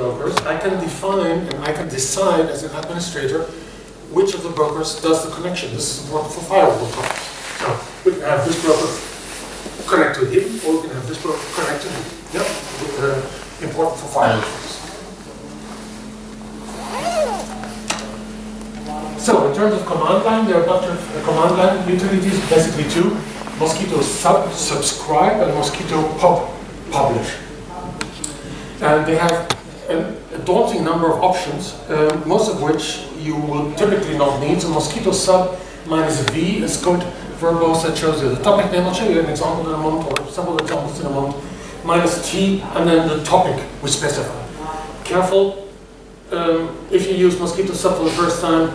brokers, I can define and I can decide as an administrator which of the brokers does the connection. This is important for firewall topics. So we can have this broker connect to him, or we can have this broker connect to him. Yep, uh, important for firewalls. So in terms of command line, there are a bunch of uh, command line utilities, basically two. Mosquitto sub subscribe and Mosquitto pub publish. And they have a, daunting number of options, uh, most of which you will typically not need. So mosquitto sub minus V is good verbose that shows you the topic name. I'll show you an example in a moment, or several examples in a moment. Minus T, and then the topic we specify. Careful, um, if you use mosquitto sub for the first time,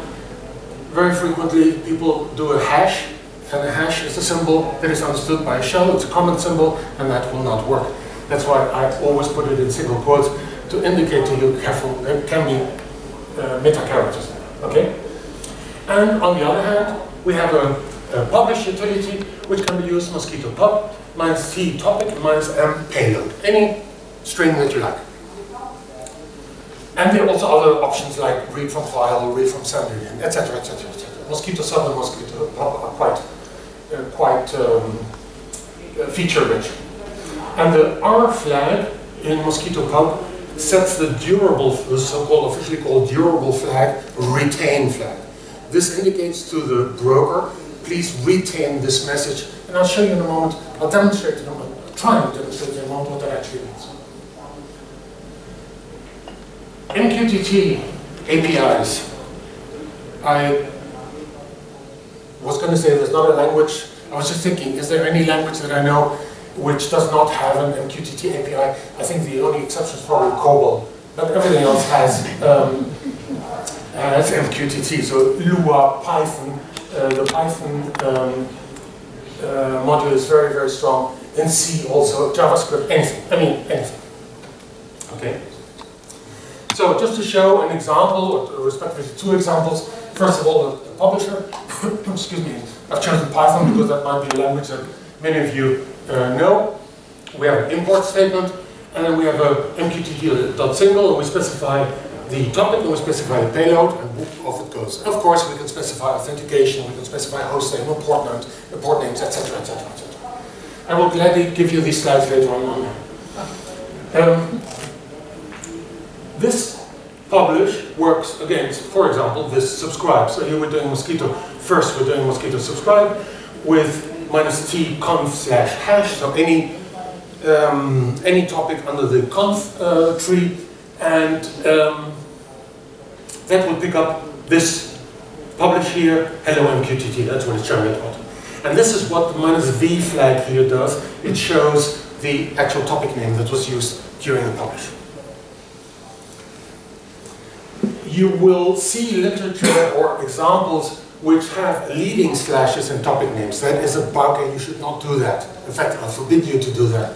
very frequently people do a hash, and a hash is a symbol that is understood by a shell, it's a common symbol, and that will not work. That's why I always put it in single quotes to indicate to you, careful, there can be uh, meta characters, okay? And on the other hand, we have a, a publish utility, which can be used mosquitto pub, minus t topic, minus m payload, any string that you like. And there are also other options like read from file, read from sender, etc., etc., etc. Mosquitto sub and mosquitto pub are quite, uh, quite um, uh, feature rich. And the R flag in mosquitto pub sets the durable, the so-called officially called durable flag, retain flag. This indicates to the broker, please retain this message. And I'll show you in a moment, I'll demonstrate in a moment, I'll try and demonstrate in a moment what that actually means. MQTT APIs. I was going to say there's not a language. I was just thinking, is there any language that I know which does not have an MQTT API? I think the only exception is probably COBOL, but everything else has, um, has MQTT. So Lua, Python, uh, the Python um, uh, module is very, very strong. In C also, JavaScript, anything. I mean, anything. Okay. So just to show an example, or respectively two examples, first of all, the, the publisher, excuse me, I've chosen Python because that might be a language that many of you uh, know. We have an import statement, and then we have a mqtt.single, and we specify the topic, and we specify the payload, and off it goes. Of course, we can specify authentication, we can specify host name, port names, port names, etc., etc., etc. I will gladly give you these slides later on. Um, this publish works against, for example, this subscribe. So here we're doing mosquitto. First we're doing mosquitto subscribe with minus t conf slash hash. So any um, any topic under the conf uh, tree, and um, that will pick up this publish here, hello MQTT. That's what it's showing the bottom. And this is what the minus v flag here does. It shows the actual topic name that was used during the publish you will see literature or examples which have leading slashes and topic names. That is a bug and you should not do that. In fact, I forbid you to do that.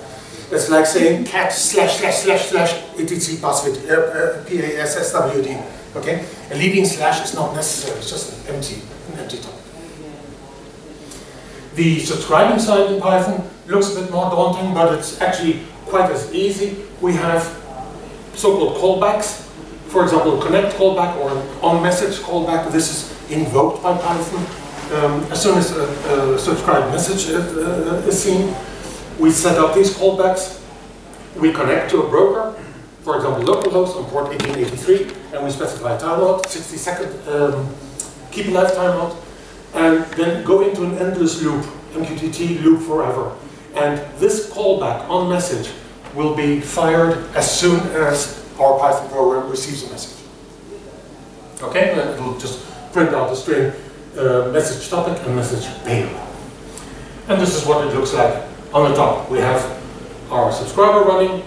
It's like saying cat slash slash slash slash etc password, uh, uh, P-A-S-S-W-D. Okay? A leading slash is not necessary, it's just an empty, an empty topic. The subscribing side in Python looks a bit more daunting, but it's actually quite as easy. We have so-called callbacks, for example, connect callback or on-message callback, this is invoked by Python. Um, as soon as a, a subscribed message is, uh, is seen, we set up these callbacks. We connect to a broker, for example, localhost on port 1883, and we specify a timeout, 60 second um, keep alive timeout, and then go into an endless loop, MQTT loop forever. And this callback on message will be fired as soon as our Python program receives a message. Okay, it will just print out the string uh, message topic and message payload. And this is what it looks like on the top. We have our subscriber running,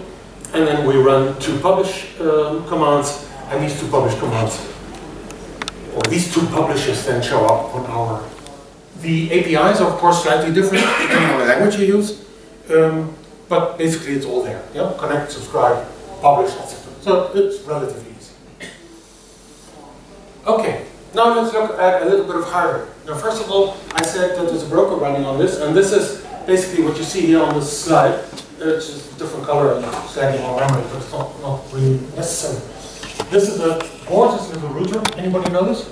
and then we run two publish um, commands, and these two publish commands, or these two publishes then show up on our. The APIs are of course slightly different depending on the language you use, um, but basically it's all there. Yeah? Connect, subscribe, publish, etc. So it's relatively easy. Okay, now let's look at a little bit of hardware. Now first of all, I said that there's a broker running on this, and this is basically what you see here on this slide, it's just a different color and slightly more memory, but it's not, not really necessary. This is a gorgeous little router. Anybody know this?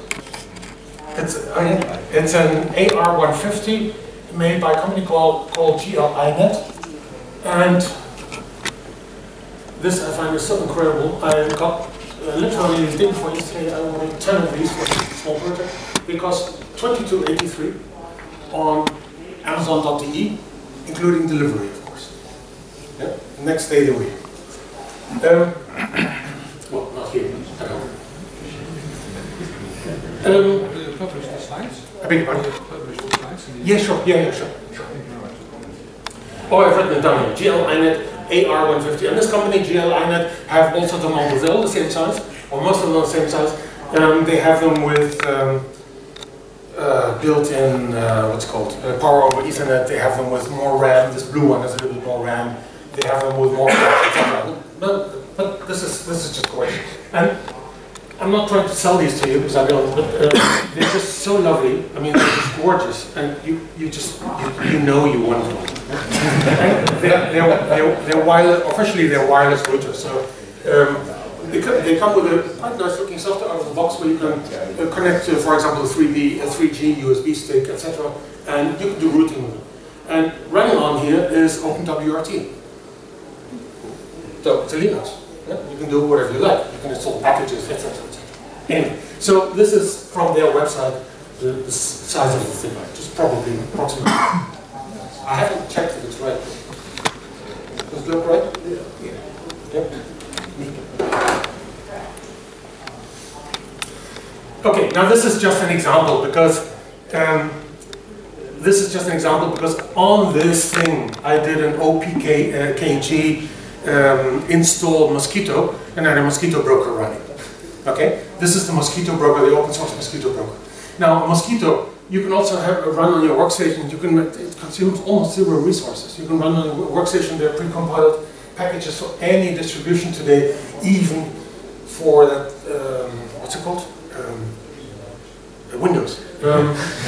It's, it's an AR150 made by a company called, called GL.iNet. And this I find is so incredible. I got uh, literally the day before yesterday, I ordered 10 of these a small project. Cost 22.83 on Amazon.de, including delivery, of course. Yeah? Next day they will. Um, well, not here. at. Um, you the? I beg your pardon? the the- Yeah, sure. Yeah, yeah, sure. Oh, I've written it down here. GL.iNet AR150. And this company, GL.iNet, have also the models. They're all the same size, or most of them are the same size. Um, they have them with um, uh, built-in, uh, what's called, uh, power over Ethernet. They have them with more RAM. This blue one has a little bit more RAM. They have them with more etc. But, but this is this is just great. And I'm not trying to sell these to you because I don't, but uh, they're just so lovely. I mean, they're just gorgeous, and you, you just you, you know you want them. They're, they're, they're, they're wireless. Officially, they're wireless routers. So um, they, co- they come with a quite nice looking software out of the box where you can uh, connect to, for example, a 3D, a 3G USB stick, etc. And you can do routing with it. And running on here is OpenWRT. So it's a Linux. Yeah, You can do whatever you like. You can install packages, etc. etc. Anyway, so this is from their website, the, the size of the thing, just probably approximately. I haven't checked if it's right. Does it look right? Yeah. Okay, now this is just an example because um, this is just an example because on this thing I did an OPK uh, um, install Mosquitto and I had a Mosquitto broker running. Okay, this is the Mosquitto broker, the open source Mosquitto broker. Now, Mosquitto, you can also have a run on your workstation. You can it consumes almost zero resources. You can run on workstation. There are pre-compiled packages for any distribution today, even for that um, what's it called? Um, Windows. Um,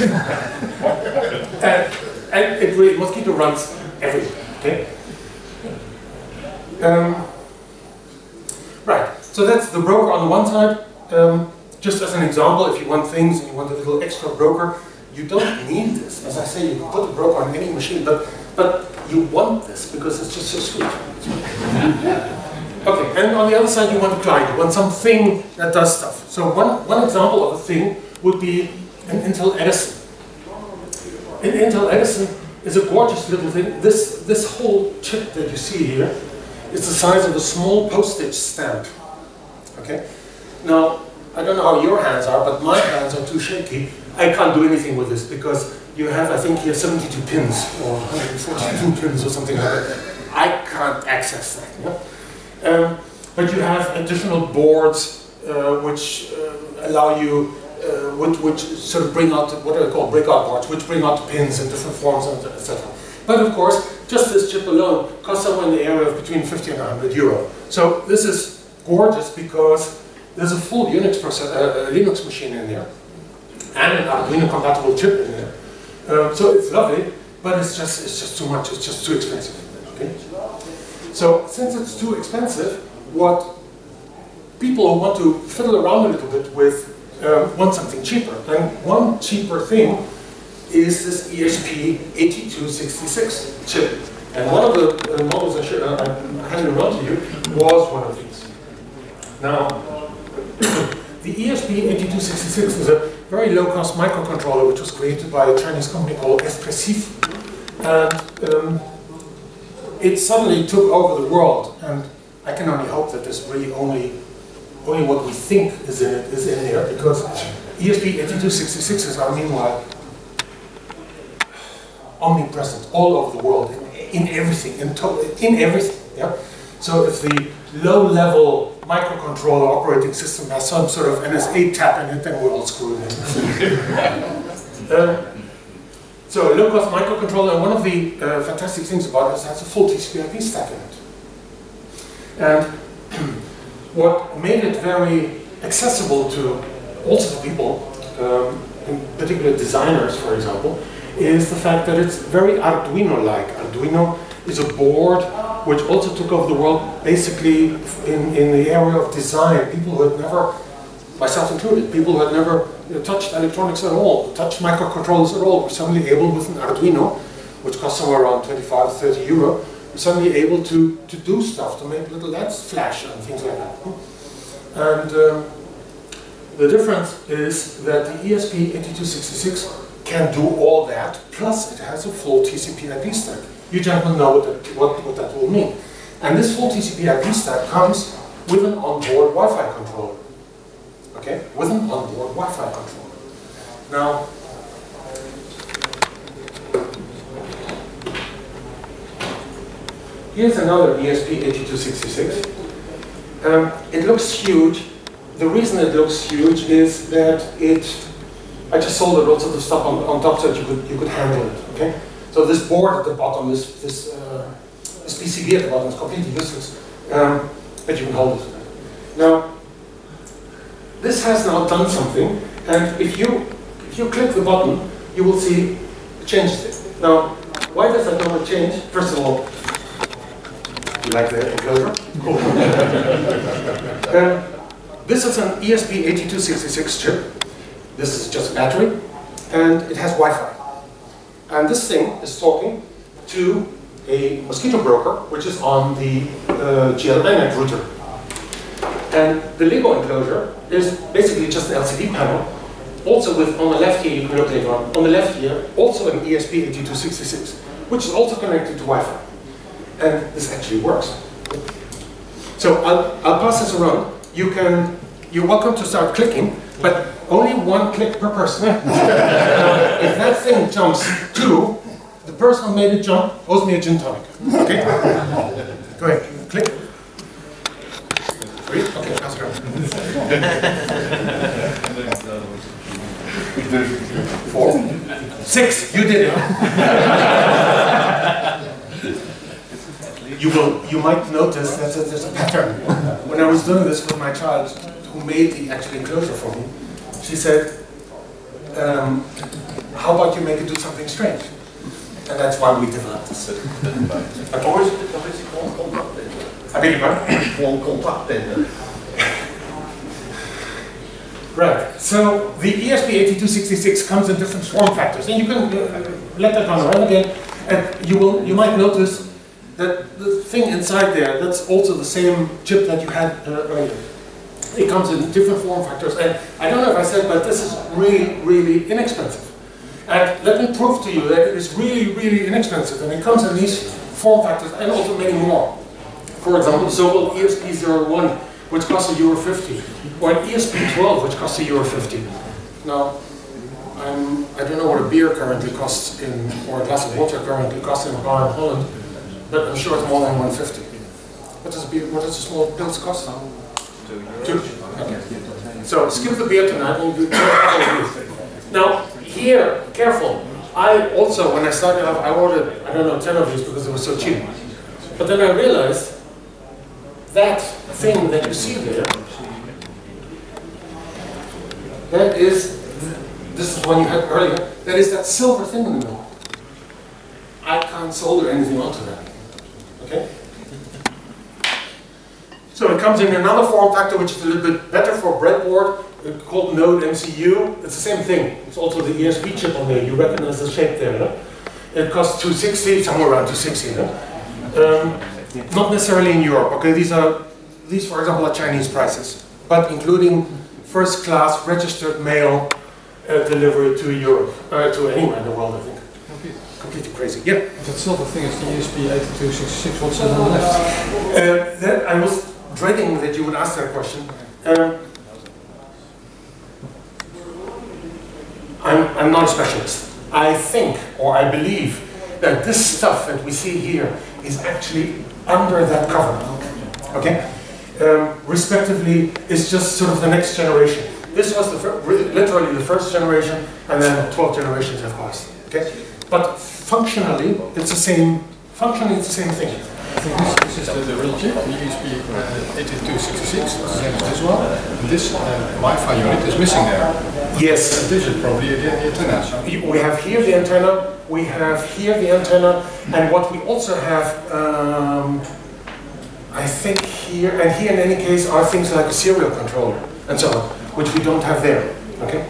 and, and it really, Mosquitto runs everywhere. Okay. Um, right. So that's the broker on the one side. Um, just as an example, if you want things and you want a little extra broker, you don't need this. As I say, you can put a broker on any machine, but but you want this because it's just so sweet. okay, and on the other side, you want a client. You want something that does stuff. So one one example of a thing would be an Intel Edison. An Intel Edison is a gorgeous little thing. This this whole chip that you see here is the size of a small postage stamp. Okay. Now I don't know how your hands are, but my hands are too shaky. I can't do anything with this because you have, I think, here 72 pins or 142 pins or something like that. I can't access that. know. Um, but you have additional boards uh, which uh, allow you, uh, which, which sort of bring out, what are they called, breakout boards, which bring out the pins in different forms, etc. But of course, just this chip alone costs somewhere in the area of between 50 and 100 euro. So this is gorgeous because there's a full Unix process, uh, Linux machine in there, and an Arduino compatible chip in there. Um, so it's lovely, but it's just it's just too much. It's just too expensive. Okay. So since it's too expensive, what people who want to fiddle around a little bit with um, want something cheaper. And one cheaper thing is this E ESP8266 chip. And one of the uh, models I, should, uh, I handed around to you was one of these. Now, the E ESP8266 is a very low-cost microcontroller which was created by a Chinese company called Espressif. And um, it suddenly took over the world. And I can only hope that there's really only only what we think is in it is in there because E ESP8266 are meanwhile omnipresent all over the world in, in everything, in, in everything. Yeah. So if the low-level microcontroller operating system has some sort of NSA tap in it, then we're all screwed in. Uh, So a low-cost microcontroller, and one of the uh, fantastic things about it is it has a full TCP/IP stack in it. And what made it very accessible to all sorts of people, um, in particular designers, for example, is the fact that it's very Arduino-like. Arduino is a board which also took over the world basically in, in the area of design. People who had never, myself included, people who had never touched electronics at all, touched microcontrollers at all, were suddenly able with an Arduino, which costs somewhere around 25, 30 euro, were suddenly able to, to do stuff, to make little LEDs flash and things like that. And um, the difference is that the ESP8266 can do all that, plus it has a full TCP IP stack. You gentlemen know what that, what, what that will mean. And this full TCP IP stack comes with an onboard Wi-Fi controller. Okay, with an onboard Wi-Fi controller. Now, here's another ESP8266. Um, it looks huge. The reason it looks huge is that it, I just soldered all sorts of stuff on, on top so that you could, you could handle it, okay? So this board at the bottom, this, this, uh, this PCB at the bottom is completely useless, um, but you can hold it. Now, this has now done something, and if you, if you click the button, you will see it changes it. Now, why does that number change? First of all, you like the enclosure? Cool. um, this is an ESP8266 chip. This is just a battery, and it has Wi-Fi. And this thing is talking to a mosquitto broker, which is on the uh, GL.iNet router. And the Lego enclosure is basically just an LCD panel, also with, on the left here, you can later on, on the left here, also an ESP8266, which is also connected to Wi-Fi. And this actually works. So I'll, I'll pass this around. You can, you're welcome to start clicking, but only one click per person. if that thing jumps two, the person who made it jump owes me a gin tonic. Okay? Go ahead, click. Three? Okay, pass. Four? Six, you did it. you will, you might notice that there's a pattern. When I was doing this with my child, who made the actual enclosure for me, she said, um, how about you make it do something strange? And that's why we developed this. Wat is het? Dat is gewoon contactpunten. I beg your pardon? Gewoon. Right. So the E ESP8266 comes in different form factors, and you can uh, let that run around again, and you will you might notice that the thing inside there that's also the same chip that you had uh, earlier. It comes in different form factors, and I don't know if I said, but this is really really inexpensive. And let me prove to you that it is really really inexpensive, and it comes in these form factors and also many more. For example, the so-called ESP01, which costs a euro 50, or an ESP12, which costs a euro 50. Now, I'm, I don't know what a beer currently costs in, or a glass of water currently costs in a bar in Holland, but I'm sure it's more than 150. What does a beer, what does a small pills cost? Two. Okay. So skip the beer tonight we'll do Now, here, careful. I also, when I started off, I ordered, I don't know, 10 of these because they were so cheap. But then I realized that thing that you see there, that is, this is one you had earlier, that is that silver thing in the middle. I can't solder anything onto that. Okay? So it comes in another form factor which is a little bit better for breadboard, uh, called Node MCU. It's the same thing. It's also the ESP chip on there. You recognize the shape there. No? It costs 260, somewhere around 260. No? Um, not necessarily in Europe. Okay, these are these, for example, are Chinese prices, but including first class registered mail uh, delivery to Europe, uh, to anywhere in the world, I think. Completely crazy. Yeah. Dat silver thing is the ESP8266, what's on the left? Uh, that I was dreading that you would ask that question. Um, I'm, I'm not a specialist. I think, or I believe, that this stuff that we see here is actually under that cover. Okay? Um, respectively, it's just sort of the next generation. This was the literally the first generation, and then 12 generations have passed. Okay? But functionally, it's the same. Functionally, it's the same thing. This, this is the, the real chip, the ESP uh, 8266, the same as this one. And this uh, Wi-Fi unit is missing there. Yes, And this is probably the, the antenna. We have here the antenna, we have here the antenna, and what we also have, um, I think here, and here in any case, are things like a serial controller and so on, which we don't have there, okay?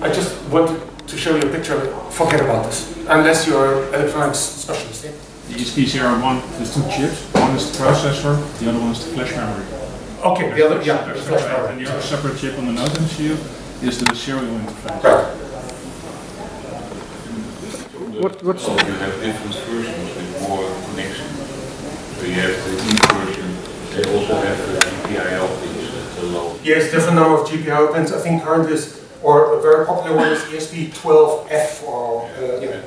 I just wanted to show you a picture of it. Forget about this, unless you're an electronics specialist. Yeah? The ESP01 has two chips. One is the processor, the other one is the flash memory. Okay, the other, yeah, the flash separate- And the other separate chip on the node MCU is the serial interface. Right. What, what's you have different versions with more connection. So you have the E version, they also have the GPIO pins at the low. Yes, different number of GPIO pins. I think current is, or a very popular one is ESP12F or, uh, yeah.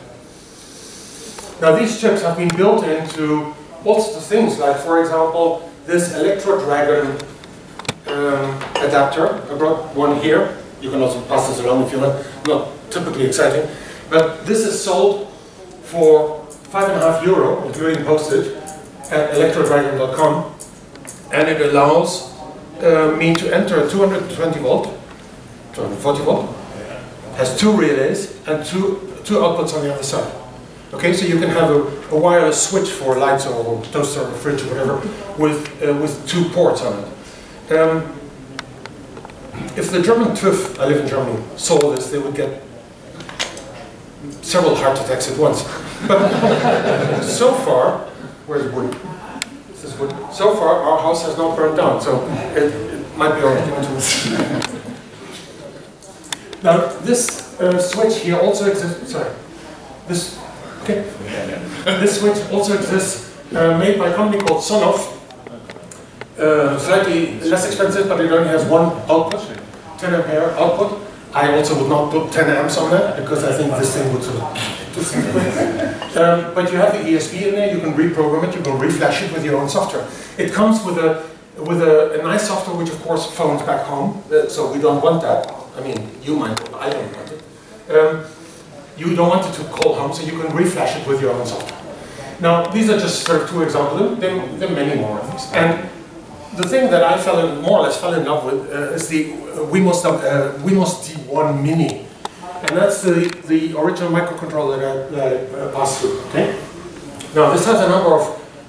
Now these chips have been built into lots of things, like for example, this Electro Dragon um, adapter. I brought one here. You can also pass this around if you want. Not typically exciting, but this is sold for five and a half euro, including postage, at electrodragon.com, and it allows uh, me to enter a 220 volt, 240 volt, has two relays and two, two outputs on the other side. Okay, so you can have a, a wireless switch for lights or toaster or fridge or whatever with, uh, with two ports on it. Um, if the German TÜV, I live in Germany, saw this, they would get several heart attacks at once. But so far, where's wood? This is wood. So far, our house has not burned down, so it, it might be alright. Now, this uh, switch here also exists. Sorry, this. Okay. This switch also exists, uh, made by a company called Sonoff. Uh, slightly less expensive, but it only has one output, 10 ampere output. I also would not put 10 amps on that because I think this thing would sort of. um, but you have the ESP in there. You can reprogram it. You can reflash it with your own software. It comes with a with a, a nice software, which of course phones back home. Uh, so we don't want that. I mean, you might, but I don't want it. Um, you don't want it to call home, so you can reflash it with your own software. Now, these are just sort of two examples. There, there are many more of these. And the thing that I fell in, more or less fell in love with uh, is the uh, Wemos, uh, Wemos D1 Mini. And that's the, the original microcontroller that I, uh, passed through, okay? Now, this has a number of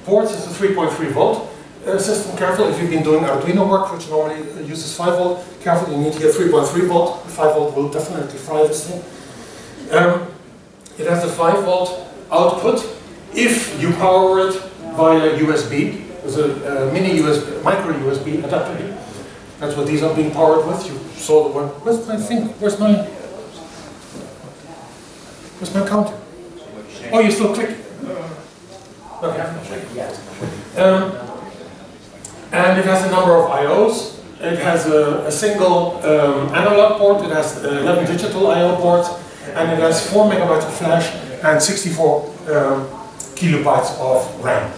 ports. It's a 3.3 volt uh, system. Careful, if you've been doing Arduino work, which normally uh, uses 5 volt, careful, you need here 3.3 volt. 5 volt will definitely fry this thing. Um, it has a 5 volt output if you power it via USB. There's a, a mini USB, micro USB adapter here. That's what these are being powered with. You saw the one. Where's my thing? Where's my? Where's my counter? Oh, you're still clicking. Okay. Um, and it has a number of I/Os. It has a, a single um, analog port. It has 11 digital I/O ports, and it has 4 megabytes of flash and 64 um, kilobytes of RAM.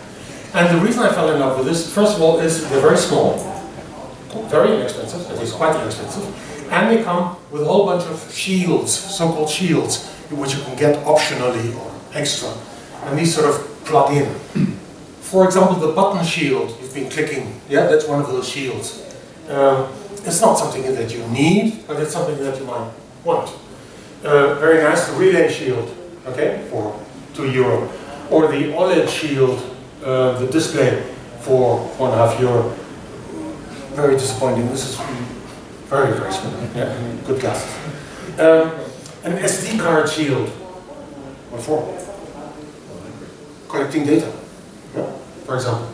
And the reason I fell in love with this, first of all, is they're very small, very inexpensive, at least quite inexpensive, and they come with a whole bunch of shields, so-called shields, which you can get optionally or extra. And these sort of plug in. For example, the button shield you've been clicking, yeah, that's one of those shields. Um, it's not something that you need, but it's something that you might want. Uh, very nice, the relay shield, okay, for two euro. Or the OLED shield, uh, the display for one and a half euro. Very disappointing. This is very, very small. Yeah, good glasses. Um, an SD card shield. What for? Collecting data, yeah, for example.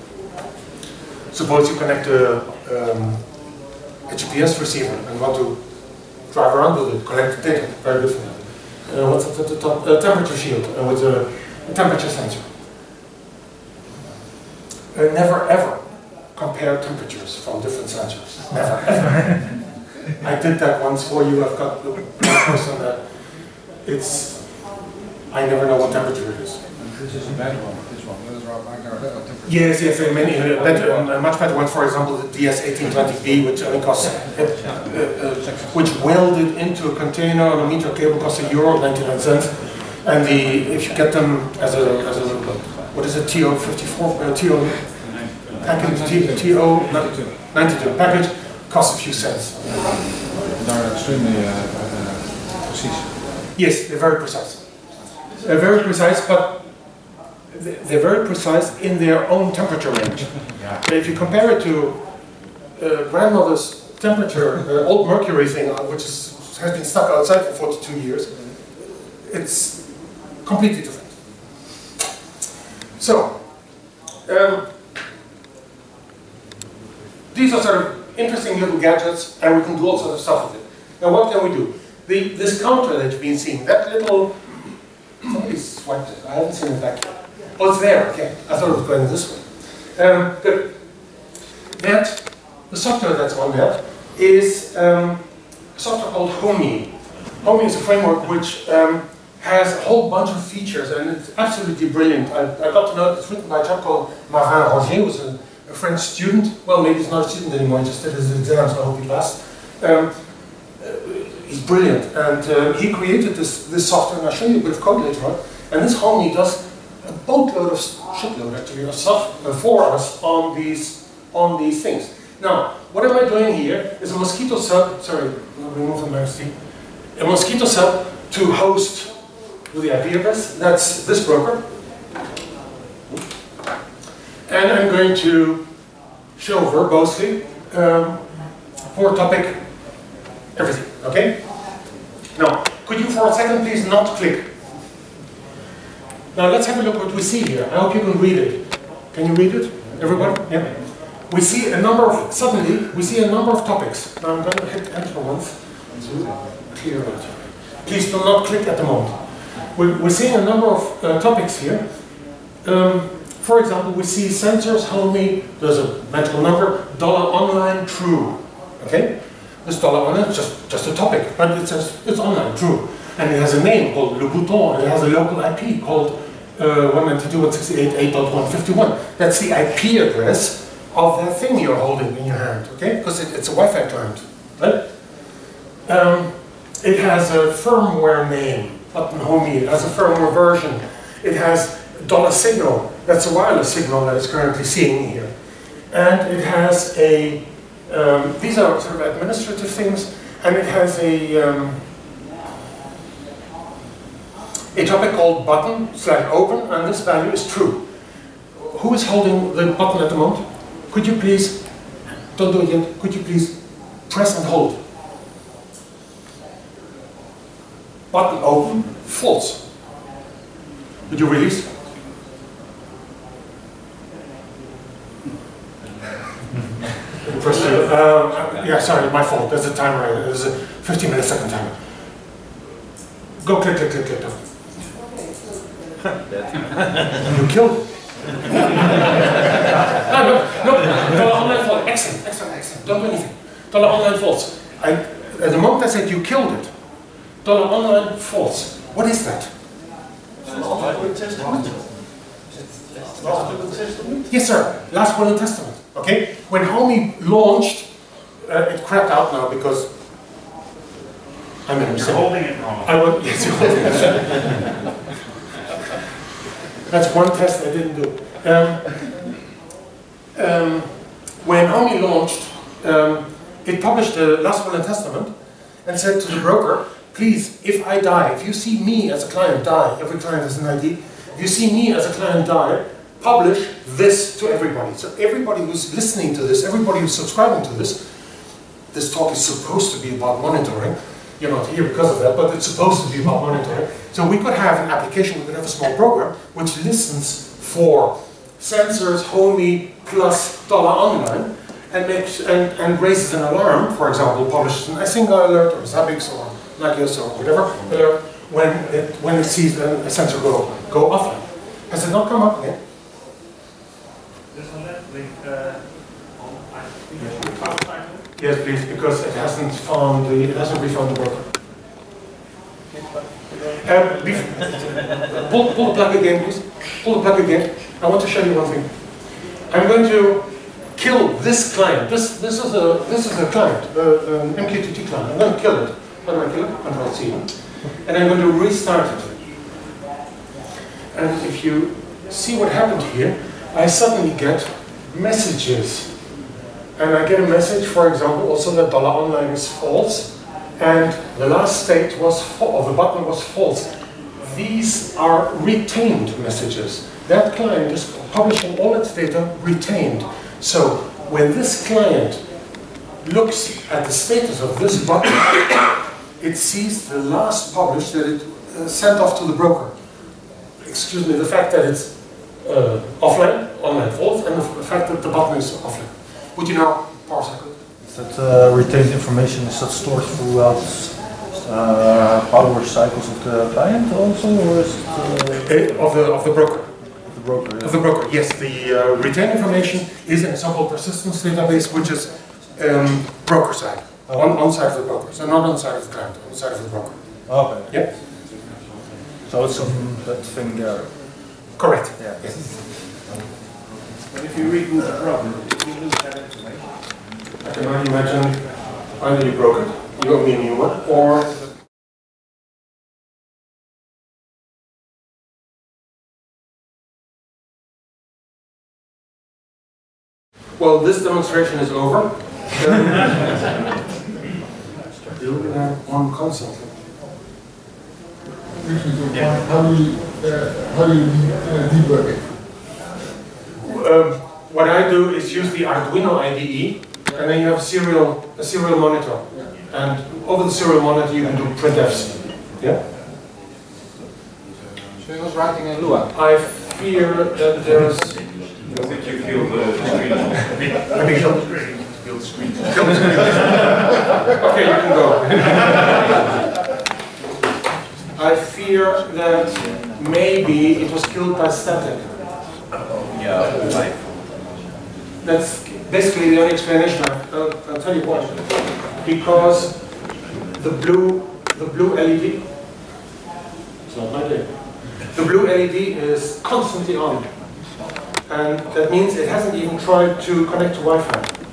Suppose you connect a, um, a GPS receiver and want to drive around with it, collect data. Very good for that. Uh, what's at the top? A temperature shield uh, with a, a temperature sensor. Uh, never ever compare temperatures from different sensors. Never ever. I did that once for you. I've got the course on that. It's, I never know what temperature it is. this is a bad one, this one. Those are like our better temperature. Yes, yes, there are many uh, better, uh, much better ones. For example, the DS1820B, which only costs, uh, uh, uh, which welded into a container on a meter cable costs a euro 99 cents. And the if you get them as a as a what is it, TO54, uh, TO package, T- TO 92 package, costs a few cents. Daar extremely uh, uh, precies. Yes, they're very precise. They're very precise, but they- they're very precise in their own temperature range. But if you compare it to uh, grandmother's temperature, uh, old mercury thing, uh, which is, has been stuck outside for 42 years, it's completely different. So, um, these are sort of interesting little gadgets, and we can do all sorts of stuff with it. Now, what can we do? The, this counter that you've been seeing, that little, somebody swiped it, I haven't seen it back yet. Oh, it's there, okay. I thought it was going this way. Um, good. That, the software that's on that is um, software called Homie. Homie is a framework which um, has a whole bunch of features and it's absolutely brilliant. I, I got to know it. It's written by a chap called Marvin Roger, who's a, a French student. Well, maybe he's not a student anymore, he just did his exams, I hope he passed. Um, uh, he's brilliant, and uh, he created this, this software, and I'll show you a bit of code later on. And this Homie does a boatload of shitload actually of stuff uh, for us on these on these things. Now, what am I doing here is a mosquitto sub. Sorry, remove the mouse. A mosquitto sub to host with the IP address. That's this broker, and I'm going to show verbosely um, for topic everything. Okay. Now, could you for a second please not click? Now let's have a look what we see here. I hope you can read it. Can you read it? Everybody? Yeah. We see a number of, suddenly, we see a number of topics. Now I'm going to hit enter once to clear it. Please do not click at the moment. We, we're seeing a number of uh, topics here. Um, for example, we see sensors, homie, there's a magical number, dollar online, true. Okay? This dollar online is just, just a topic, but it says it's online, true. And it has a name called Le Bouton, and it has a local IP called uh, 192.168.8.151. That's the IP address of that thing you're holding in your hand, okay? Because it, it's a Wi-Fi client, right? Um, it has a firmware name, Button Homie. It has a firmware version. It has dollar signal. That's a wireless signal that it's currently seeing here. And it has a, um, these are sort of administrative things, and it has a, um, a topic called button slash open, and this value is true. Who is holding the button at the moment? Could you please, don't do it yet, could you please press and hold? Button open, false. Would you release? Press the, um, yeah, sorry, my fault. There's a timer. There's a 15 minute second timer. Go click, click, click, click. click. you killed it. no, no, no. Dollar online false. Excellent, excellent, excellent. Don't do anything. Dollar online false. I, at the moment I said you killed it. Dollar online false. What is that? Yes, sir. Last will and testament. Okay. When Homie launched, uh, it crapped out now because I'm in You're holding it wrong. I will, yes, you're holding it. That's one test I didn't do. Um, um, when Homie launched, um, it published the Last Will and Testament and said to the broker, please, if I die, if you see me as a client die, every client has an ID, if you see me as a client die, publish this to everybody. So everybody who's listening to this, everybody who's subscribing to this, this talk is supposed to be about monitoring. You're not here because of that, but it's supposed to be about monitoring. So we could have an application, we could have a small program which listens for sensors, homie, plus dollar online, and makes and, and raises an alarm, for example, publishes an Icinga alert or Zabbix or Nagios or whatever alert when it when it sees a, sensor go go offline. Has it not come up again? There's a net link uh, on, I think it's the file title. Yes, please, because it hasn't found the it hasn't refound the broker. Um, pull, pull the plug again, please. Pull the plug again. I want to show you one thing. I'm going to kill this client. This this is a this is a client, uh, an MQTT client. I'm going to kill it. It? Control C. And I'm going to restart it. And if you see what happened here. I suddenly get messages. And I get a message, for example, also that dollar online is false, and the last state was false, or the button was false. These are retained messages. That client is publishing all its data retained. So when this client looks at the status of this button, it sees the last publish that it uh, sent off to the broker. Excuse me, the fact that it's uh, offline, online false, and the fact that the button is offline. Would you now power cycle? That uh, retained information, is that stored throughout uh, power cycles of the client also, or is it uh, Uh, of the of the broker. the broker? Of the broker, yes. The uh, retained information is in a so-called persistence database, which is um, broker side, Uh, on, on side of the broker, so not on side of the client, on side of the broker. Okay. Yep. So it's on that thing there. Correct. Yeah. Yes. But if you reboot the program, you lose that information. I can only imagine either you broke it, you owe me a new one, or Well, this demonstration is over. Still we have one console. How do you, uh, how do you uh, debug it? Um, what I do is use the Arduino IDE, and then you have a serial, a serial monitor. And over the serial monitor, you can do printfs. Yeah? So he was writing in Lua. I fear that there's. Did you kill the screen? I mean, kill the screen. Kill the screen. Okay, you can go. I fear that maybe it was killed by static. Yeah, That's basically the only explanation. I'll, I'll tell you why. Because the blue, the blue LED, it's not my day. The blue LED is constantly on. And that means it hasn't even tried to connect to Wi-Fi.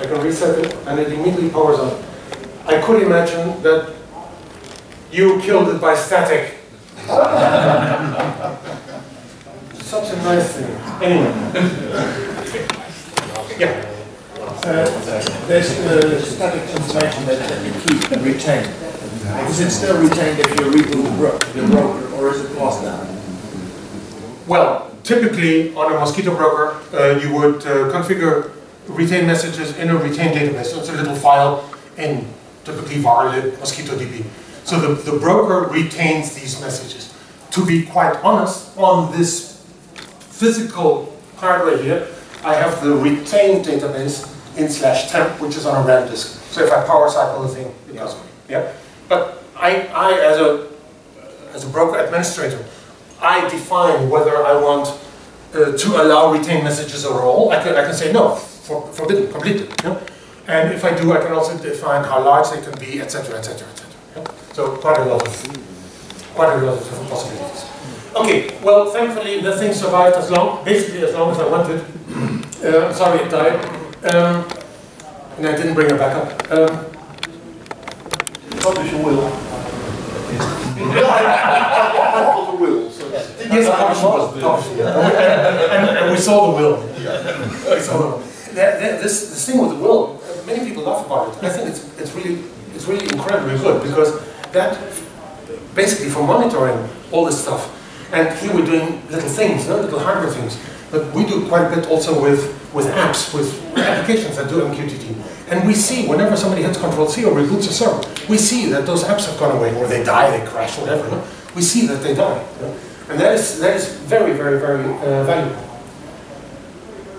I can reset it and it immediately powers on. I could imagine that you killed it by static. Such a nice thing. Anyway. yeah. There's uh, static information that that you keep and retain. Is it still retained if you reboot the the broker, or is it lost now? Well, typically on a mosquitto broker, uh, you would uh, configure retain messages in a retained database. So it's a little file in typically varlib mosquitto DB. So the, the broker retains these messages. To be quite honest, on this physical hardware here, I have the retained database in slash temp, which is on a RAM disk. So if I power cycle the thing, it goes away. Yeah. But I, I as a as a broker administrator, I define whether I want uh, to allow retained messages overall. I can, I can say no, for, forbidden, completely. Know? And if I do, I can also define how large they can be, etc., etc., etc. So quite a lot of quite a lot of different possibilities. Okay, well, thankfully the thing survived as long, basically as long as I wanted. Uh, sorry it died, um, and I didn't bring it back up. Um, Publish a will. Got a will, so. Yes, was published, yeah. and, and, and we saw the will. We saw the will. That, that, this, this thing with the will, many people laugh about it. I think it's, it's really it's really incredibly good because that basically for monitoring all this stuff. And here we're doing little things, no? little hardware things. But we do quite a bit also with, with apps, with applications that do MQTT. And we see whenever somebody hits Control C or reboots a server, we see that those apps have gone away, or they die, they crash, whatever. No? We see that they die. No? And that is, that is very, very, very uh, valuable.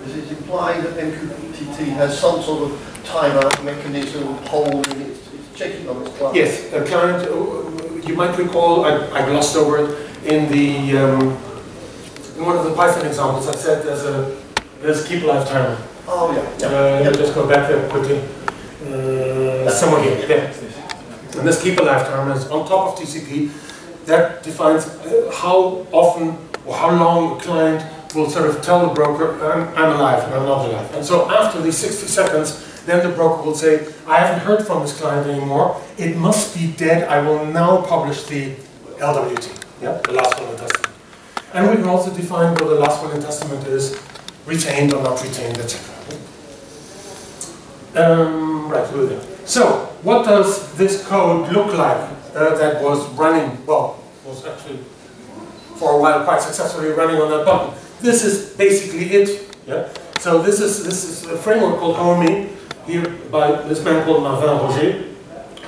Does it imply that MQTT has some sort of timeout mechanism, polling, it's, it's checking on its client? Yes, a client, uh, you might recall, I, I glossed over it in the, um, in one of the Python examples, I said there's a, there's keep alive timer. Oh, yeah, yeah. Uh, let me just go back there quickly. Uh, somewhere here, yeah. And this keep alive timer is on top of TCP. That defines uh, how often or how long a client will sort of tell the broker, I'm, I'm alive and I'm not alive. And so after these 60 seconds, then the broker will say, I haven't heard from this client anymore. It must be dead. I will now publish the LWT. yeah, the last will and testament. And we can also define what the last will and testament is retained or not retained, etc. Um, right, we're there. So, what does this code look like uh, that was running, well, was actually for a while quite successfully running on that button? This is basically it. Yeah? So this is this is a framework called Homie, here by this man called Marvin Roger,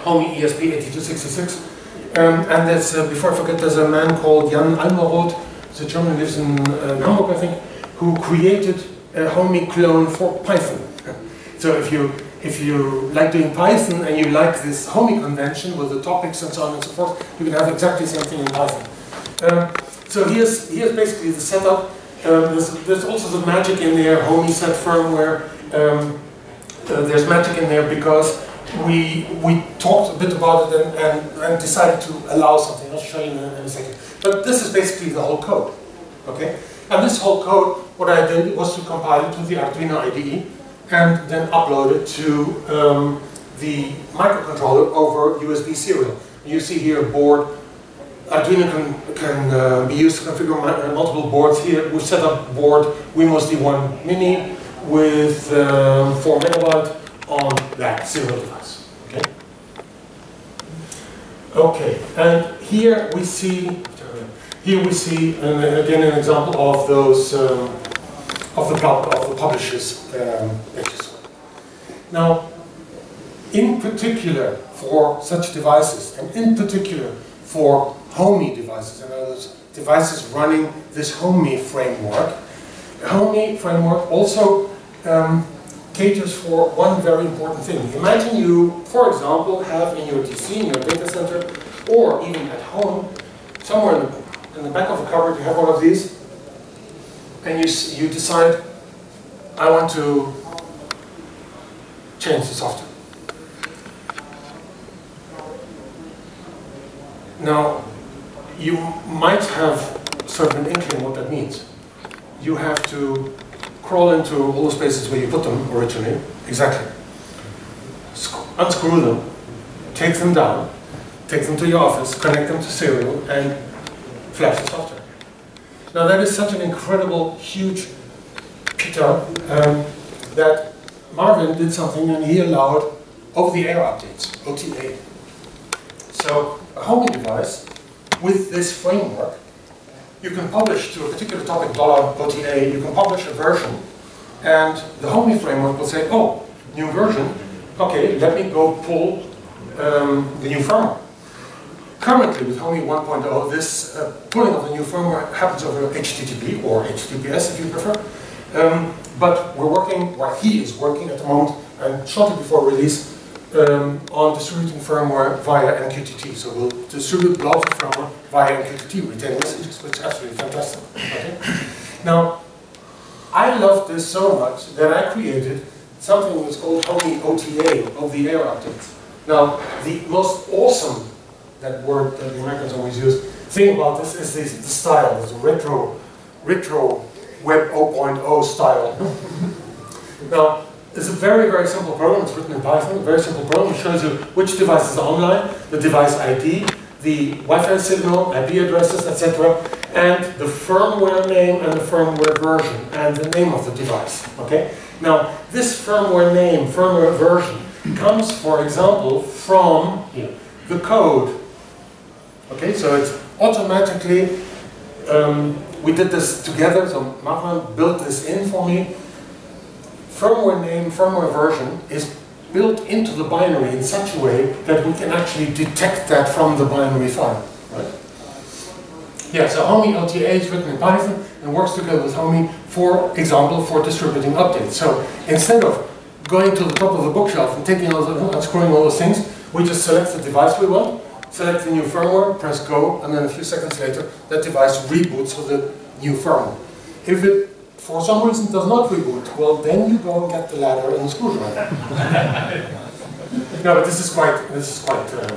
Homie ESP 8266. Um, and that's, uh, before I forget, there's a man called Jan Almeroth, the German, lives in uh, Hamburg, I think, who created a Homie clone for Python. So if you if you like doing Python and you like this Homie convention with the topics and so on and so forth, you can have exactly the same thing in Python. Um, so here's here's basically the setup. Um, there's, there's, also the magic in there, Homie set firmware. Um, uh, there's magic in there because we we talked a bit about it and, and, and decided to allow something. I'll show you in a, in a second. But this is basically the whole code. Okay? And this whole code, what I did was to compile it to the Arduino IDE and then upload it to um, the microcontroller over USB serial. You see here board. Arduino can, can uh, be used to configure uh, multiple boards here. We've set up board Wemos D1 Mini with um, 4 megabyte on that serial device. Okay. Okay, and here we see here we see uh, again an example of those um, of the of the publishers um, Now, in particular for such devices, and in particular for Homie devices, and those devices running this Homie framework, The Homie framework also um, caters for one very important thing. Imagine you, for example, have in your DC, in your data center, or even at home, somewhere in the, in the back of the cupboard, you have one of these, and you, you decide, I want to change the software. Now, you might have sort of an inkling what that means. You have to crawl into all the spaces where you put them originally, exactly. Unscrew them, take them down, take them to your office, connect them to serial, and flash the software. Now that is such an incredible, huge pita um, that Marvin did something and he allowed over-the-air updates, OTA. So a Homie device with this framework you can publish to a particular topic, dollar $OTA, you can publish a version, and the Homie framework will say, oh, new version, okay, let me go pull um, the new firmware. Currently, with Homie 1.0, this uh, pulling of the new firmware happens over HTTP, or HTTPS if you prefer. Um, but we're working, or he is working at the moment, and shortly before release, um, on distributing firmware via MQTT. So we'll distribute blobs of firmware via MQTT, retain messages, which is absolutely fantastic. Okay? Now, I love this so much that I created something that's called Homie OTA, over the air updates. Now, the most awesome, that word that the Americans always use, thing about this is the, the style, the retro, retro Web 0.0 style. now, it's a very, very simple program. It's written in Python, a very simple program. It shows you which device is online, the device ID, the Wi-Fi signal, IP addresses, etc., and the firmware name and the firmware version, and the name of the device. Okay? Now, this firmware name, firmware version, comes, for example, from the code. Okay, so it's automatically, um, we did this together, so Martin built this in for me, firmware name, firmware version is built into the binary in such a way that we can actually detect that from the binary file. Right? Yeah, so Homie OTA is written in Python and works together with Homie, for example, for distributing updates. So instead of going to the top of the bookshelf and taking all those, unscrewing all those things, we just select the device we want, select the new firmware, press go, and then a few seconds later, that device reboots with the new firmware. If it for some reason it does not reboot, well then you go and get the ladder and the screwdriver. no, but this is quite this is quite uh,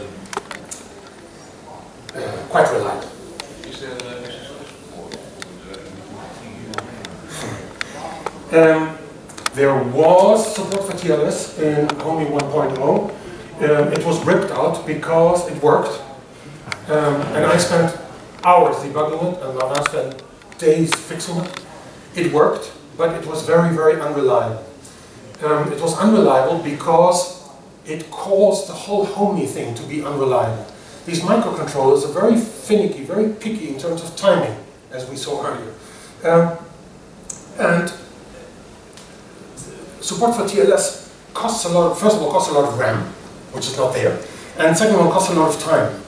uh, quite reliable. Um, there was support for TLS in Homie 1.0. Um, it was ripped out because it worked. Um, and I spent hours debugging it, and Marvin spent days fixing it. It worked, but it was very, very unreliable. Um, it was unreliable because it caused the whole Homie thing to be unreliable. These microcontrollers are very finicky, very picky in terms of timing, as we saw earlier. Um, and support for TLS costs a lot, of, first of all, costs a lot of RAM, which is not there, and second of all, costs a lot of time.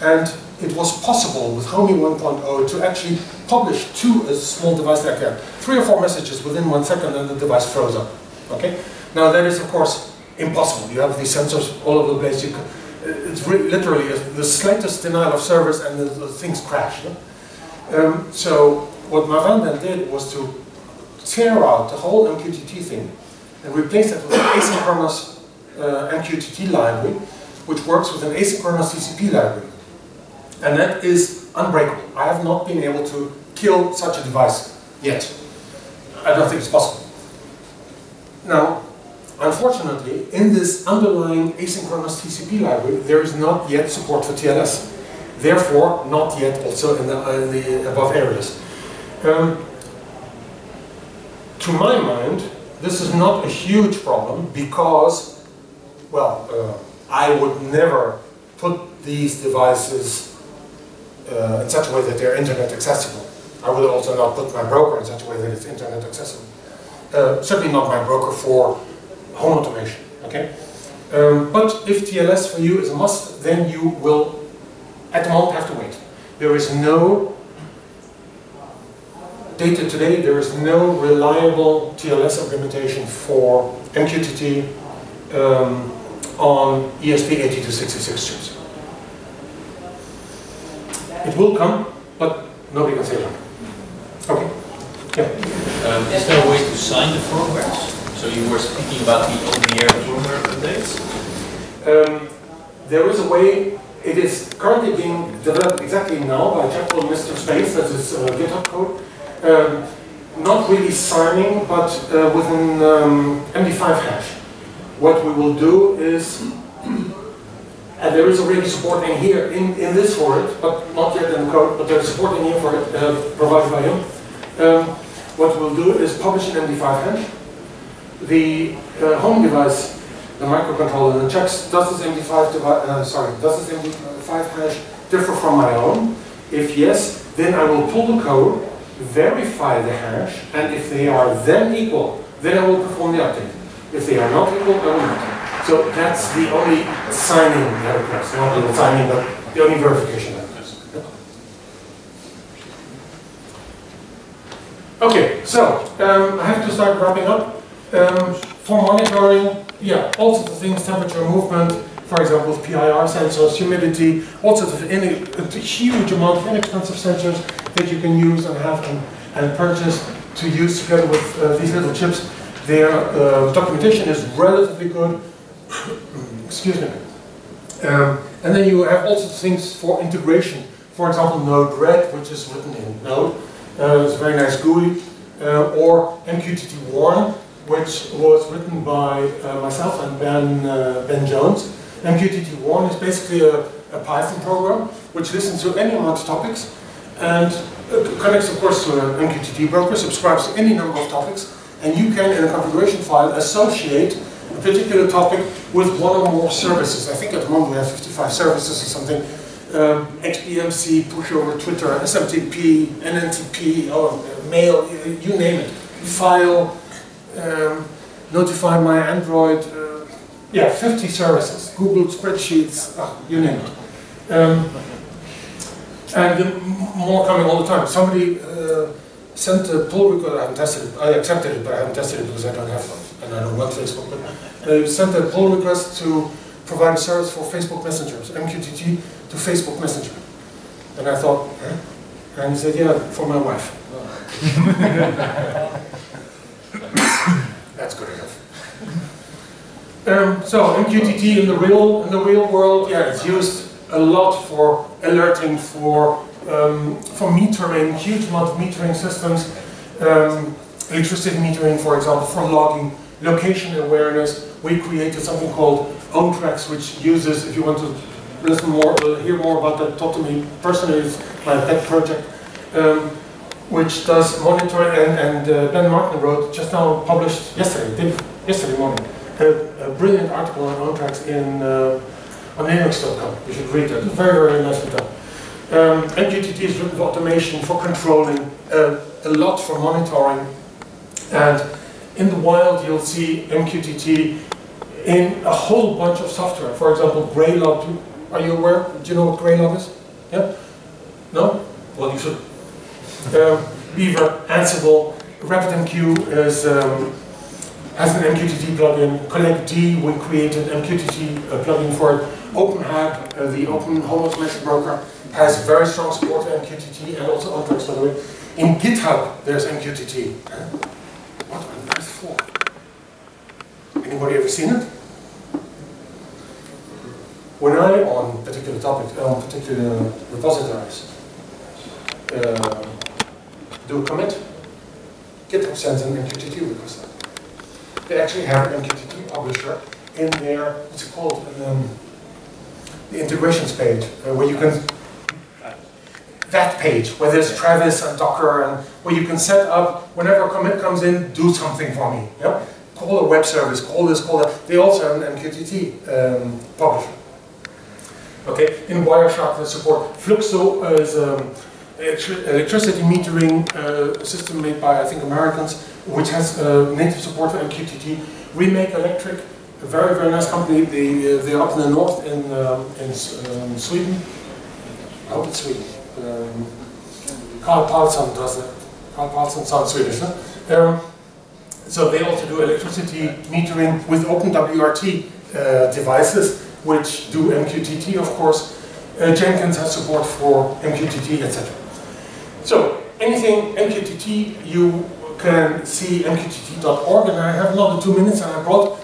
And it was possible with Homie 1.0 to actually publish to a small device like that, three or four messages within one second and the device froze up. Okay? Now that is of course impossible. You have these sensors all over the place. Can, it's really, literally the slightest denial of service and the, the things crash. Um, so what Marvin then did was to tear out the whole MQTT thing and replace it with an asynchronous uh, MQTT library, which works with an asynchronous TCP library. And that is unbreakable. I have not been able to kill such a device yet. I don't think it's possible. Now, unfortunately, in this underlying asynchronous TCP library, there is not yet support for TLS. Therefore, not yet also in the, in the above areas. Um, to my mind, this is not a huge problem because, well, uh, I would never put these devices uh, in such a way that they're internet accessible. I would also not put my broker in such a way that it's internet accessible. Uh, certainly not my broker for home automation, okay? Um, but if TLS for you is a must, then you will, at the moment, have to wait. There is no data today, there is no reliable TLS implementation for MQTT um, on ESP8266 chips. It will come, but nobody can say that. Okay. Yeah. Um, is there a way to sign the firmwares? So you were speaking about the over-the-air firmware updates? Um, there is a way, it is currently being developed exactly now by a chap called Mr. Space, that's his uh, GitHub code. Um, not really signing, but uh, with an um, MD5 hash. What we will do is, and there is already support in here, in, in this for it, but not yet in the code, but there's support in here for it, uh, provided by him. Um, what we'll do is publish an MD5 hash. The uh, home device, the microcontroller, checks, does this MD5 device, uh, sorry, does this MD5 hash differ from my own? If yes, then I will pull the code, verify the hash, and if they are then equal, then I will perform the update. If they are not equal, I will not. So that's the only signing that. Not the signing, but the only verification that. Okay, so um, I have to start wrapping up. Um, for monitoring, yeah, all sorts of things, temperature, movement, for example, with PIR sensors, humidity, all sorts of a huge amount of inexpensive sensors that you can use and have and, and purchase to use together with uh, these little chips. Their uh, documentation is relatively good. Excuse me. Um, and then you have also things for integration. For example, Node-RED, which is written in Node. Uh, it's a very nice GUI. Uh, or MQTT Warn, which was written by uh, myself and Ben, uh, ben Jones. MQTT Warn is basically a, a, Python program which listens to any amount of topics and connects, of course, to an MQTT broker, subscribes to any number of topics, and you can, in a configuration file, associate a particular topic with one or more services. I think at the moment we have 55 services or something. Um, XBMC, pushover, Twitter, SMTP, NNTP, or uh, mail, you name it. File, um, notify my Android, uh, yeah, 50 services. Google spreadsheets, uh, you name it. Um, and more coming all the time. Somebody uh, sent a pull request, I haven't tested it, I accepted it, but I haven't tested it because I don't have one, and I don't run Facebook, but they sent a pull request to provide a service for Facebook messengers, MQTT to Facebook Messenger. And I thought, huh? and he said, yeah, for my wife. That's good enough. Um, so MQTT in the real in the real world, yeah, it's used a lot for alerting, for um, for metering, huge amount of metering systems, um, electricity metering, for example, for logging, location awareness. We created something called OwnTracks, which uses, if you want to listen more, uh, hear more about that, talk to me personally. It's my pet project, um, which does monitoring. And, and uh, Ben Martin wrote just now published yesterday, day- yesterday morning, a, a brilliant article on OwnTracks in uh, on Linux.com. You should read that. It's very very nicely done. Um, MQTT is written for automation, for controlling, uh, a lot for monitoring, and in the wild you'll see MQTT in a whole bunch of software. For example, Graylog. Are you aware? Do you know what Graylog is? Yeah? No? Well, you should. Um, Beaver, Ansible, RabbitMQ is, um, has an MQTT plugin. collectd, we created MQTT uh, plugin for it. OpenHAB, uh, the Open Home Automation Broker, has very strong support for MQTT and also OwnTracks, by the way. In GitHub, there's MQTT. What for? Anybody ever seen it? When I, on particular topics, on particular repositories, uh, do a commit, GitHub sends an MQTT request. They actually have an MQTT publisher in their, what's it called, um, the integrations page, uh, where you can, that page, where there's Travis and Docker, and where you can set up, whenever a commit comes in, do something for me. Yeah? Call a web service, call this, call that. They also have an MQTT um, publisher. Okay, in Wireshark they support Flukso is um, electricity metering uh, system made by I think Americans, which has uh, native support for MQTT. Remake Electric, a very very nice company. They uh, they're up in the north in um, in um, Sweden. I hope it's Sweden. Um, Carl Paulson does it. Carl Paulson sounds Swedish. Huh? Um, so they also do electricity metering with OpenWRT uh, devices, which do MQTT, of course. Uh, Jenkins has support for MQTT, etc. So anything MQTT, you can see MQTT.org, and I have another two minutes, and I brought,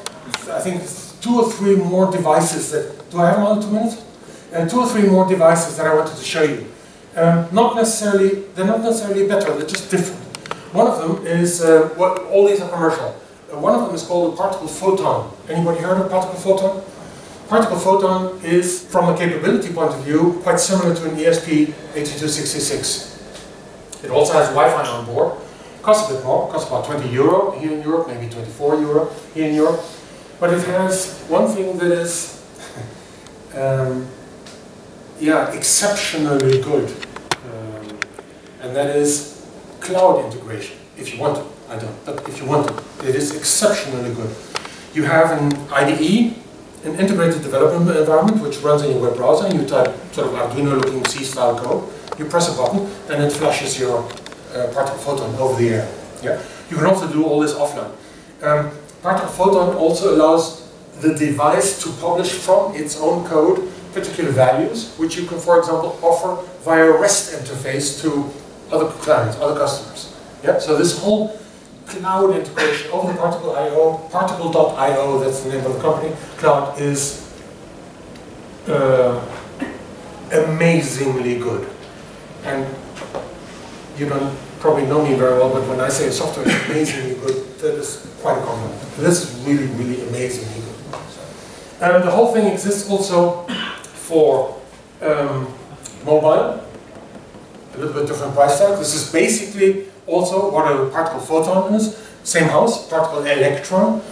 I think, two or three more devices that. Do I have another two minutes? And two or three more devices that I wanted to show you. Um, not necessarily, they're not necessarily better, they're just different. One of them is, uh, what, all these are commercial. Uh, one of them is called a particle photon. Anybody heard of particle photon? Particle photon is, from a capability point of view, quite similar to an E ESP8266. It also has Wi-Fi on board. Costs a bit more, costs about 20 euro here in Europe, maybe 24 euro here in Europe. But it has one thing that is, um, yeah, exceptionally good. Um, and that is cloud integration, if you want it. I don't, but if you want it, it is exceptionally good. You have an IDE, an integrated development environment, which runs in your web browser, and you type sort of Arduino-looking C-style code. You press a button, and it flashes your uh, particle photon over the air. Yeah. You can also do all this offline. Um, particle photon also allows the device to publish from its own code particular values, which you can, for example, offer via REST interface to other clients, other customers. Yeah. So this whole cloud integration over the Particle.io, Particle.io, that's the name of the company, cloud is uh, amazingly good. And you don't probably know me very well, but when I say software is amazingly good, that is quite a compliment. This is really, really amazingly good. And the whole thing exists also for um, mobile, a little bit different price tag. This is basically also what a particle photon is. Same house, particle electron.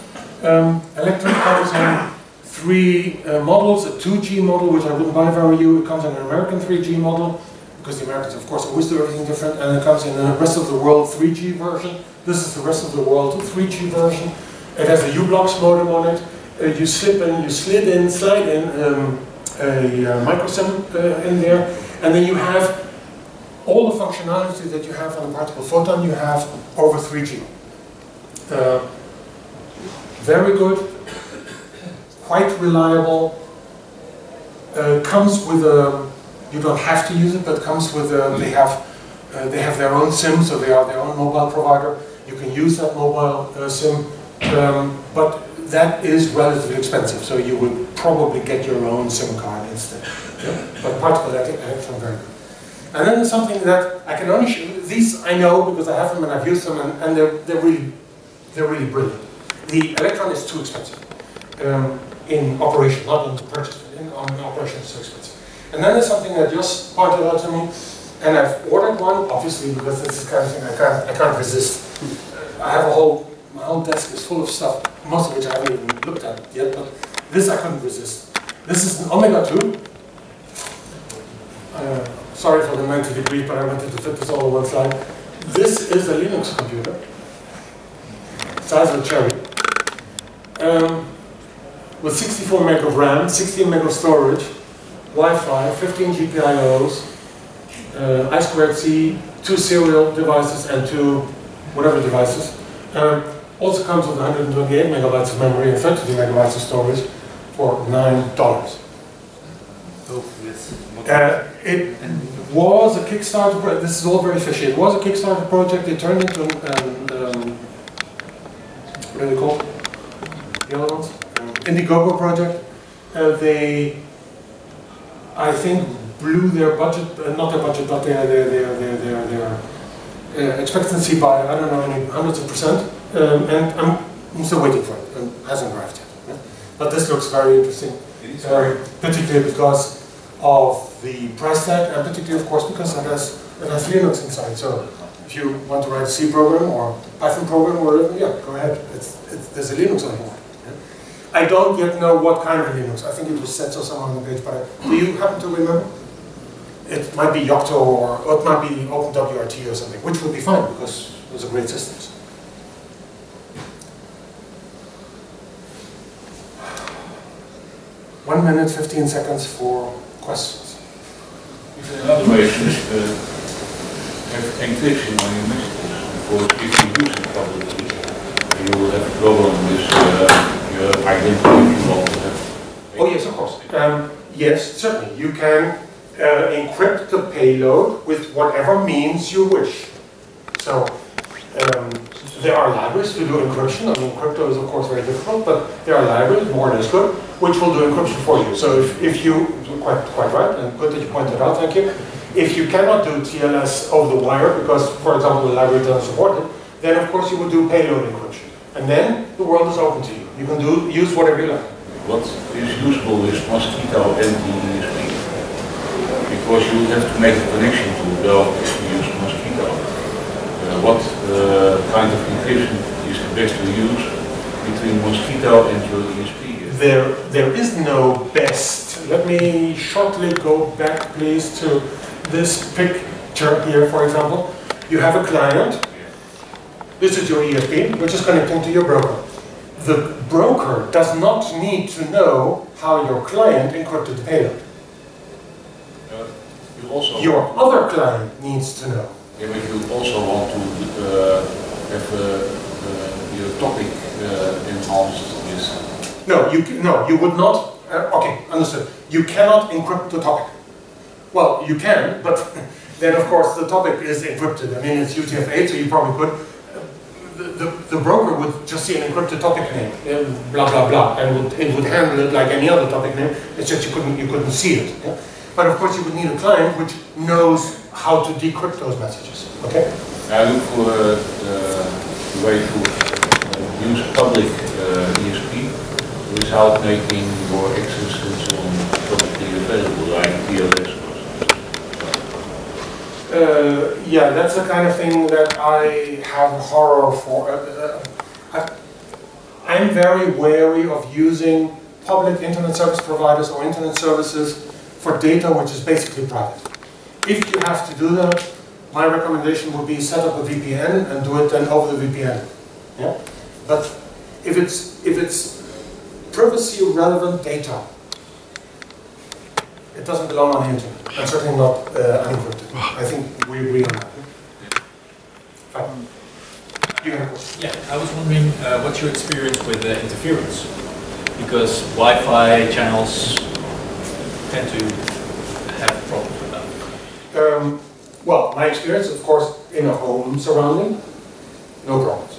Um, electron comes in three uh, models, a 2G model, which I wouldn't buy if I were you. It comes in an American 3G model, because the Americans, of course, always do everything different. And it comes in a rest of the world 3G version. This is the rest of the world 3G version. It has a u-blox modem on it. Uh, you slip in, you slid in, slide in um, a uh, micro uh, in there, and then you have all the functionality that you have on a particle photon. You have over 3G. Uh, very good, quite reliable, uh, comes with a, you don't have to use it, but comes with a, they have, uh, they have their own SIM, so they are their own mobile provider. You can use that mobile uh, SIM, um, but that is relatively expensive, so you would probably get your own SIM card instead. Yeah? But particle electron very good. And then there's something that I can only show, these I know because I have them and I've used them and, and they're, they're really they're really brilliant. The electron is too expensive um, in operation, not in purchase. everything on operation is so expensive. And then there's something that just pointed out to me, and I've ordered one, obviously, because this is the kind of thing I can't, I can't resist. I have a whole, my whole desk is full of stuff, most of which I haven't even looked at yet, but this I couldn't resist. This is an Omega 2. Uh, sorry for the 90 degrees, but I wanted to fit this all on one slide. This is a Linux computer, size of a cherry, um, with 64 meg of RAM, 16 meg of storage, Wi-Fi, 15 GPIOs, uh, I2C, two serial devices and two whatever devices. Um, also comes with 128 megabytes of memory and 32 megabytes of storage for nine dollars. Uh, it was a Kickstarter. pro- This is all very fishy. It was a Kickstarter project. It turned into an, um, um, what are they called? The other ones? Um, Indiegogo project. Uh, they, I think, blew their budget, uh, not their budget, but their their their their their, their uh, expectancy by I don't know hundreds of percent. Um, and I'm, I'm still waiting for it. It hasn't arrived yet. But this looks very interesting. Uh, particularly because of the price tag, and particularly, of course, because it has, it has Linux inside. So if you want to write a C program or Python program or whatever, yeah, go ahead. It's, it's, there's a Linux on board. I don't yet know what kind of Linux. I think it was set or somewhere on the page, but do you happen to remember? It might be Yocto or, or it might be OpenWRT or something, which would be fine because those are great systems. One minute, 15 seconds for questions. Another way is uh, have encryption on your messages, because if you use it publicly, you will have a problem with uh, your identity if you want to have. Oh, yes, of course. Um, yes, certainly. You can uh, encrypt the payload with whatever means you wish. So, um, there are libraries to do encryption. I mean, crypto is, of course, very difficult, but there are libraries, more is good, which will do encryption for you. So, if, if you, quite, quite right, and good that you pointed out, thank you. If you cannot do TLS over the wire, because, for example, the library doesn't support it, then, of course, you will do payload encryption. And then the world is open to you. You can do use whatever you like. What is useful is Mosquitto and DESP. Because you have to make a connection to Bell if you use Mosquitto. Uh, what uh, kind of encryption is the best to use between Mosquitto and your ESP? There, there is no best. Let me shortly go back, please, to this picture here, for example. You have a client. This is your ESP, which is connecting to your broker. The broker does not need to know how your client encrypted the payload. Uh, you also Your other client needs to know. But you also want to uh, have uh, your topic uh, enhanced with. No, you no, you would not. Okay, understood. You cannot encrypt the topic. Well, you can, but then of course the topic is encrypted. I mean, it's UTF-8, so you probably could. The, the, broker would just see an encrypted topic name, blah blah blah, and would, it would handle it like any other topic name. It's just you couldn't you couldn't see it. yeah? But of course, you would need a client which knows how to decrypt those messages. Okay. I look for uh, the way to uh, use public uh, ESP without making your existence on publicly available, like TLS. Uh, yeah, that's the kind of thing that I have horror for. Uh, uh, I, I'm very wary of using public internet service providers or internet services for data which is basically private. If you have to do that, my recommendation would be set up a VPN and do it then over the VPN. Yeah? But if it's if it's privacy relevant data, it doesn't belong on the internet, and certainly not uh, unencrypted. I think we agree on that. Fine. You have a question? Yeah, I was wondering uh, what's your experience with uh, interference? Because Wi-Fi channels tend to have problems with that. Um, well, my experience, of course, in a home surrounding, no problems.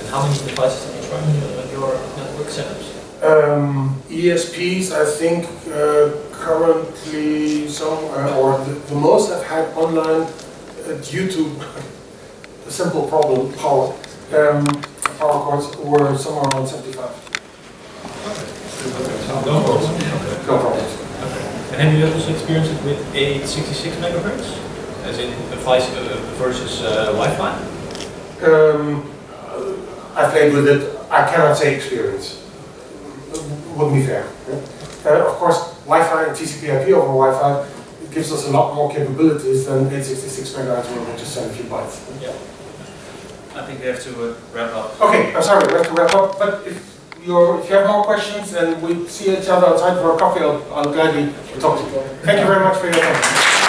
And how many devices have you tried on your network setups? Um, ESPs, I think, uh, currently some, uh, or the, the most I've had online uh, due to a simple problem, power, um, power cords, were somewhere around 75. No problem. no problems. Have you also experienced it with 866 megahertz, as in uh, versus uh, Wi-Fi? Um, I played with it, I cannot say experience. Wouldn't be fair. Uh, of course, Wi-Fi and TCP IP over Wi-Fi gives us a lot more capabilities than 866 megahertz where we just send a few bytes. Yeah. I think we have to uh, wrap up. Okay, I'm sorry, we have to wrap up, but if you're, if you have more questions and we see each other outside for a coffee, I'll, I'll gladly talk to you. Thank you very much for your time.